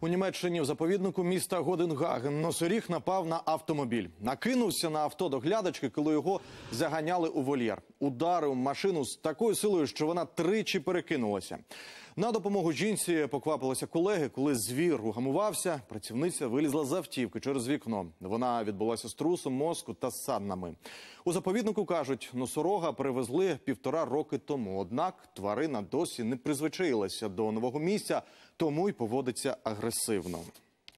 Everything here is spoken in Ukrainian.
У Німеччині в заповіднику міста Годенгаген носоріг напав на автомобіль. Накинувся на авто доглядачки, коли його заганяли у вольєр. Ударив машину з такою силою, що вона тричі перекинулася. На допомогу жінці поквапилися колеги. Коли звір угамувався, працівниця вилізла з автівки через вікно. Вона відбулася з трусом мозку та саннами. У заповіднику кажуть, носорога перевезли півтора роки тому. Однак тварина досі не призвичаїлася до нового місця, тому й поводиться агресивно.